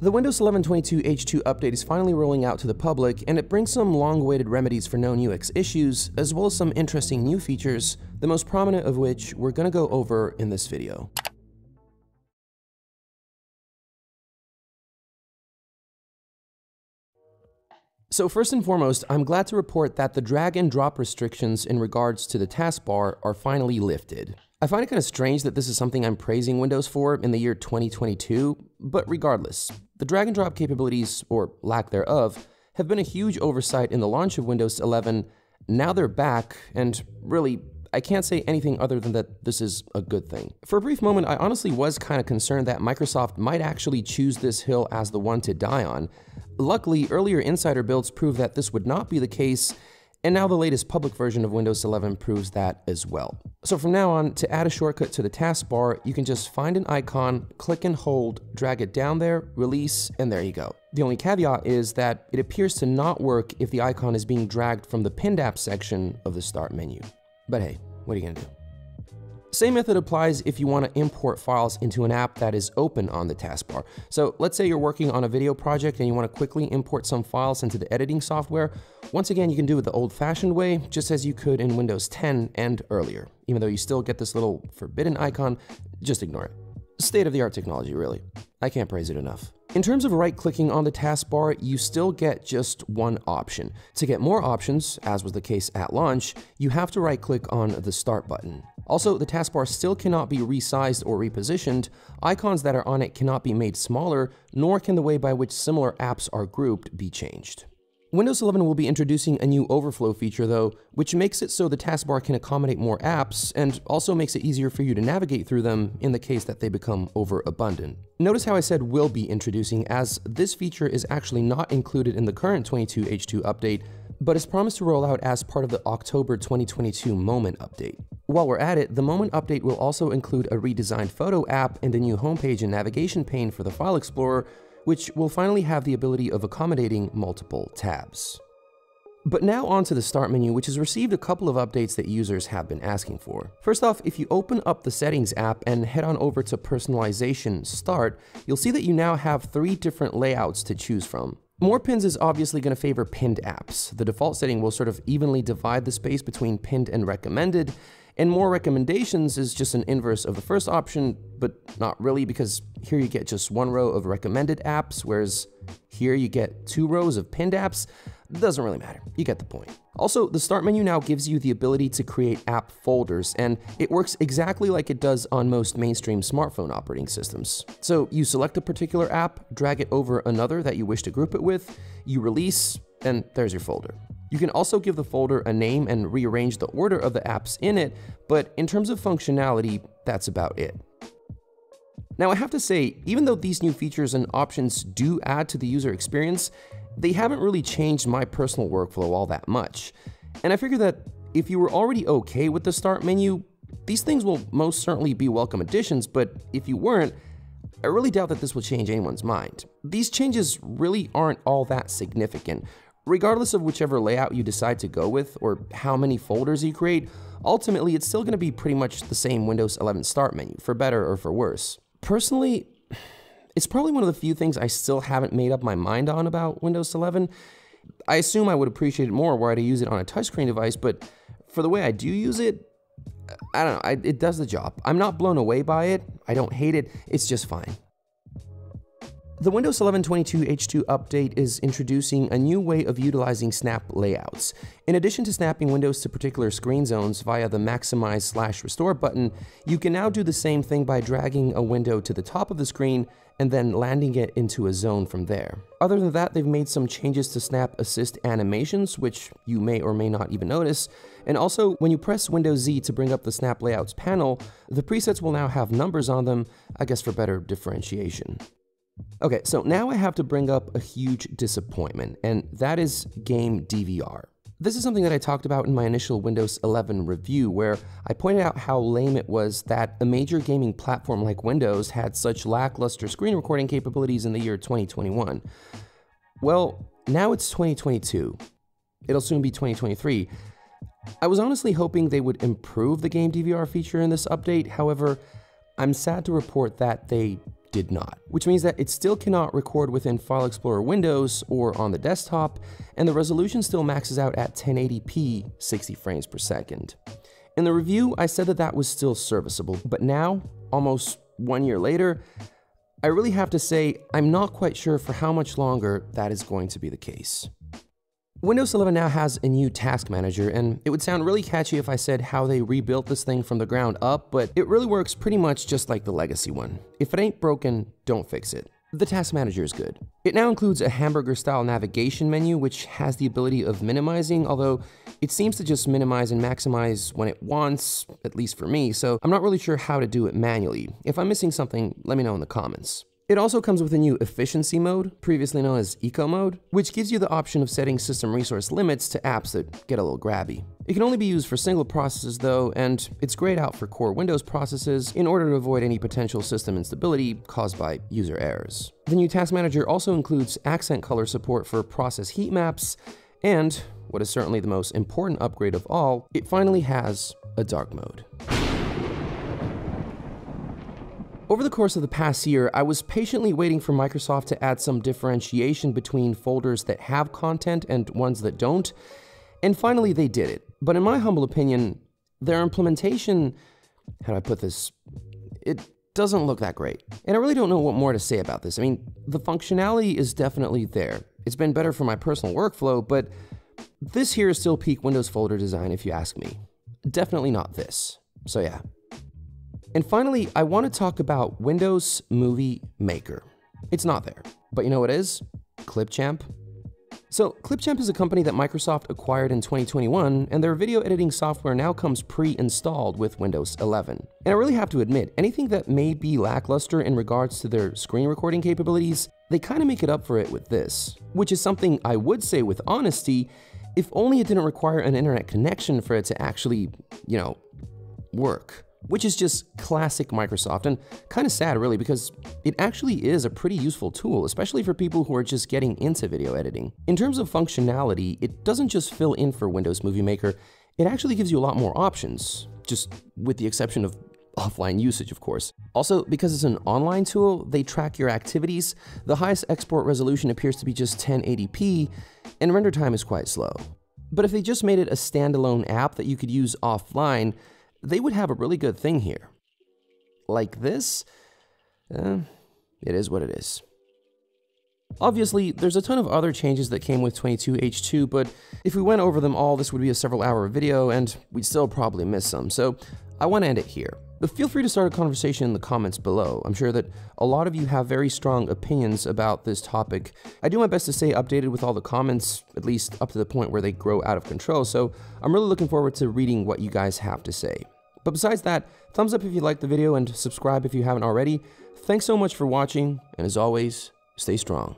The Windows 11 22H2 update is finally rolling out to the public, and it brings some long-awaited remedies for known UX issues, as well as some interesting new features, the most prominent of which we're going to go over in this video. So first and foremost, I'm glad to report that the drag and drop restrictions in regards to the taskbar are finally lifted. I find it kind of strange that this is something I'm praising Windows for in the year 2022, but regardless, the drag and drop capabilities, or lack thereof, have been a huge oversight in the launch of Windows 11. Now they're back, and really, I can't say anything other than that this is a good thing. For a brief moment, I honestly was kind of concerned that Microsoft might actually choose this hill as the one to die on. Luckily, earlier insider builds proved that this would not be the case, and now the latest public version of Windows 11 proves that as well. So from now on, to add a shortcut to the taskbar, you can just find an icon, click and hold, drag it down there, release, and there you go. The only caveat is that it appears to not work if the icon is being dragged from the pinned app section of the start menu. But hey, what are you gonna do? Same method applies if you want to import files into an app that is open on the taskbar. So let's say you're working on a video project and you want to quickly import some files into the editing software. Once again, you can do it the old-fashioned way, just as you could in Windows 10 and earlier. Even though you still get this little forbidden icon, just ignore it. State-of-the-art technology, really. I can't praise it enough. In terms of right-clicking on the taskbar, you still get just one option. To get more options, as was the case at launch, you have to right-click on the Start button. Also, the taskbar still cannot be resized or repositioned, icons that are on it cannot be made smaller, nor can the way by which similar apps are grouped be changed. Windows 11 will be introducing a new overflow feature though, which makes it so the taskbar can accommodate more apps and also makes it easier for you to navigate through them in the case that they become overabundant. Notice how I said will be introducing as this feature is actually not included in the current 22H2 update, but is promised to roll out as part of the October 2022 Moment update. While we're at it, the Moment update will also include a redesigned photo app and a new homepage and navigation pane for the File Explorer, which will finally have the ability of accommodating multiple tabs. But now onto the Start menu, which has received a couple of updates that users have been asking for. First off, if you open up the Settings app and head on over to Personalization Start, you'll see that you now have three different layouts to choose from. More pins is obviously going to favor pinned apps. The default setting will sort of evenly divide the space between pinned and recommended, and more recommendations is just an inverse of the first option, but not really because here you get just one row of recommended apps, whereas here you get two rows of pinned apps. Doesn't really matter, you get the point. Also, the start menu now gives you the ability to create app folders, and it works exactly like it does on most mainstream smartphone operating systems. So you select a particular app, drag it over another that you wish to group it with, you release, and there's your folder. You can also give the folder a name and rearrange the order of the apps in it, but in terms of functionality, that's about it. Now I have to say, even though these new features and options do add to the user experience, they haven't really changed my personal workflow all that much. And I figure that if you were already okay with the start menu, these things will most certainly be welcome additions, but if you weren't, I really doubt that this will change anyone's mind. These changes really aren't all that significant, Regardless of whichever layout you decide to go with or how many folders you create, ultimately it's still going to be pretty much the same Windows 11 start menu, for better or for worse. Personally, it's probably one of the few things I still haven't made up my mind on about Windows 11. I assume I would appreciate it more were I to use it on a touchscreen device, but for the way I do use it, I don't know, I, it does the job. I'm not blown away by it, I don't hate it, it's just fine. The Windows 11 22H2 update is introducing a new way of utilizing snap layouts. In addition to snapping windows to particular screen zones via the maximize slash restore button, you can now do the same thing by dragging a window to the top of the screen and then landing it into a zone from there. Other than that, they've made some changes to snap assist animations, which you may or may not even notice. And also, when you press Windows Z to bring up the snap layouts panel, the presets will now have numbers on them, I guess for better differentiation. Okay, so now I have to bring up a huge disappointment, and that is game DVR. This is something that I talked about in my initial Windows 11 review, where I pointed out how lame it was that a major gaming platform like Windows had such lackluster screen recording capabilities in the year 2021. Well, now it's 2022. It'll soon be 2023. I was honestly hoping they would improve the game DVR feature in this update, however, I'm sad to report that they did not, which means that it still cannot record within File Explorer Windows or on the desktop, and the resolution still maxes out at 1080p 60 frames per second. In the review, I said that that was still serviceable, but now, almost one year later, I really have to say I'm not quite sure for how much longer that is going to be the case. Windows 11 now has a new task manager, and it would sound really catchy if I said how they rebuilt this thing from the ground up, but it really works pretty much just like the legacy one. If it ain't broken, don't fix it. The task manager is good. It now includes a hamburger style navigation menu which has the ability of minimizing, although it seems to just minimize and maximize when it wants, at least for me, so I'm not really sure how to do it manually. If I'm missing something, let me know in the comments. It also comes with a new efficiency mode, previously known as eco mode, which gives you the option of setting system resource limits to apps that get a little grabby. It can only be used for single processes though, and it's grayed out for core Windows processes in order to avoid any potential system instability caused by user errors. The new Task Manager also includes accent color support for process heat maps, and, what is certainly the most important upgrade of all, it finally has a dark mode. Over the course of the past year, I was patiently waiting for Microsoft to add some differentiation between folders that have content and ones that don't, and finally they did it. But in my humble opinion, their implementation, how do I put this? It doesn't look that great. And I really don't know what more to say about this. I mean, the functionality is definitely there. It's been better for my personal workflow, but this here is still peak Windows folder design if you ask me. Definitely not this. So yeah, and finally, I want to talk about Windows Movie Maker. It's not there, but you know what is? Clipchamp. So, Clipchamp is a company that Microsoft acquired in 2021, and their video editing software now comes pre-installed with Windows 11. And I really have to admit, anything that may be lackluster in regards to their screen recording capabilities, they kind of make it up for it with this, which is something I would say with honesty, if only it didn't require an internet connection for it to actually, you know, work which is just classic Microsoft and kind of sad really because it actually is a pretty useful tool, especially for people who are just getting into video editing. In terms of functionality, it doesn't just fill in for Windows Movie Maker, it actually gives you a lot more options, just with the exception of offline usage, of course. Also, because it's an online tool, they track your activities, the highest export resolution appears to be just 1080p, and render time is quite slow. But if they just made it a standalone app that you could use offline, they would have a really good thing here. Like this, eh, it is what it is. Obviously, there's a ton of other changes that came with 22H2, but if we went over them all, this would be a several hour video and we'd still probably miss some, so I want to end it here. But feel free to start a conversation in the comments below. I'm sure that a lot of you have very strong opinions about this topic. I do my best to stay updated with all the comments, at least up to the point where they grow out of control, so I'm really looking forward to reading what you guys have to say. But besides that, thumbs up if you liked the video and subscribe if you haven't already. Thanks so much for watching, and as always, stay strong.